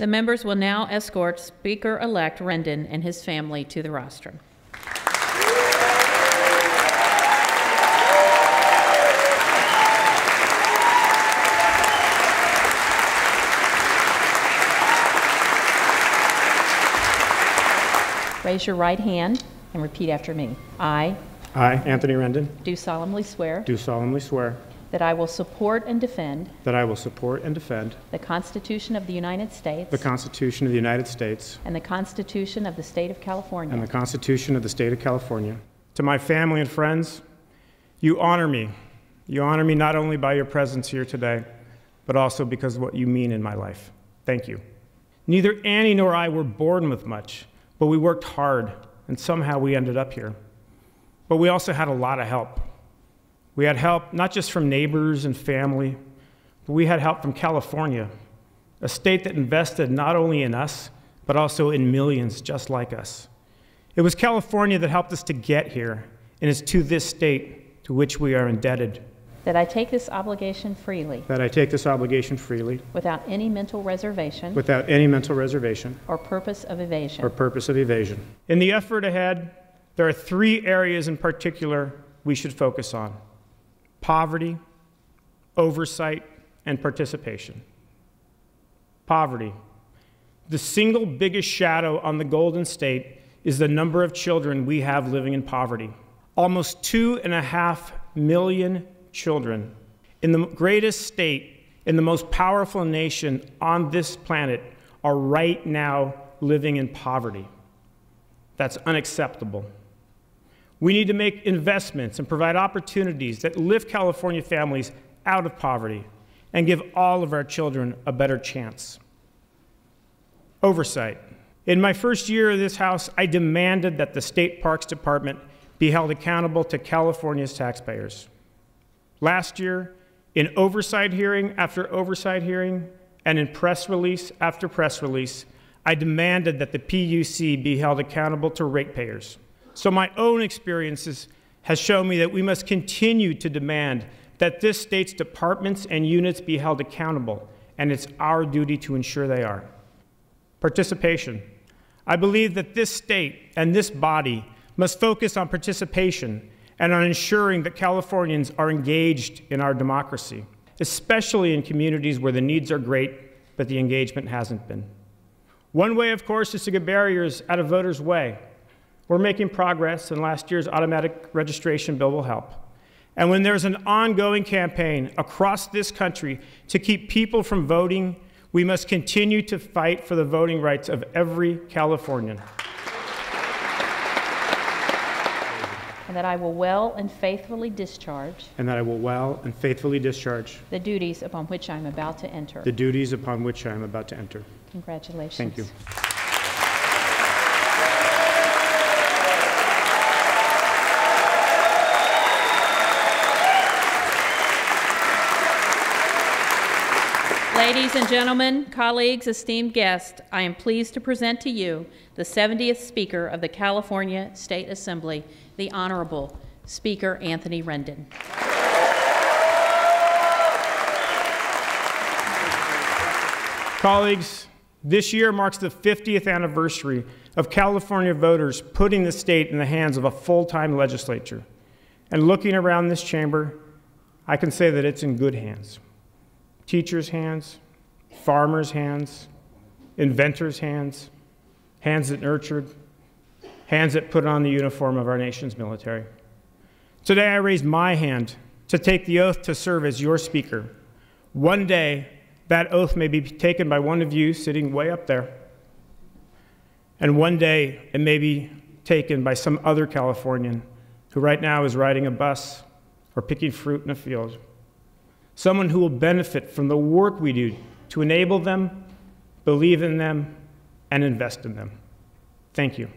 The members will now escort Speaker-elect Rendon and his family to the rostrum. Raise your right hand and repeat after me. I I, Anthony Rendon, do solemnly swear do solemnly swear that I will support and defend that I will support and defend the Constitution of the United States the Constitution of the United States and the Constitution of the State of California. and the Constitution of the State of California. To my family and friends, you honor me. You honor me not only by your presence here today, but also because of what you mean in my life. Thank you. Neither Annie nor I were born with much, but we worked hard, and somehow we ended up here. But we also had a lot of help. We had help not just from neighbors and family, but we had help from California, a state that invested not only in us, but also in millions just like us. It was California that helped us to get here, and it's to this state to which we are indebted that I take this obligation freely that I take this obligation freely without any mental reservation without any mental reservation or purpose of evasion. or purpose of evasion. In the effort ahead, there are three areas in particular we should focus on poverty, oversight, and participation. Poverty. The single biggest shadow on the Golden State is the number of children we have living in poverty. Almost two and a half million children in the greatest state, in the most powerful nation on this planet, are right now living in poverty. That's unacceptable. We need to make investments and provide opportunities that lift California families out of poverty and give all of our children a better chance. Oversight. In my first year of this House, I demanded that the State Parks Department be held accountable to California's taxpayers. Last year, in oversight hearing after oversight hearing, and in press release after press release, I demanded that the PUC be held accountable to ratepayers. So my own experiences has shown me that we must continue to demand that this state's departments and units be held accountable, and it's our duty to ensure they are. Participation. I believe that this state and this body must focus on participation and on ensuring that Californians are engaged in our democracy, especially in communities where the needs are great, but the engagement hasn't been. One way, of course, is to get barriers out of voters' way. We're making progress, and last year's automatic registration bill will help. And when there's an ongoing campaign across this country to keep people from voting, we must continue to fight for the voting rights of every Californian. And that I will well and faithfully discharge And that I will well and faithfully discharge the duties upon which I am about to enter. the duties upon which I am about to enter. Congratulations. Thank you. Ladies and gentlemen, colleagues, esteemed guests, I am pleased to present to you the 70th Speaker of the California State Assembly, the Honorable Speaker Anthony Rendon. Colleagues, this year marks the 50th anniversary of California voters putting the state in the hands of a full time legislature. And looking around this chamber, I can say that it's in good hands teachers' hands, farmers' hands, inventors' hands, hands that nurtured, hands that put on the uniform of our nation's military. Today, I raise my hand to take the oath to serve as your speaker. One day, that oath may be taken by one of you sitting way up there. And one day, it may be taken by some other Californian who right now is riding a bus or picking fruit in a field. Someone who will benefit from the work we do to enable them, believe in them, and invest in them. Thank you.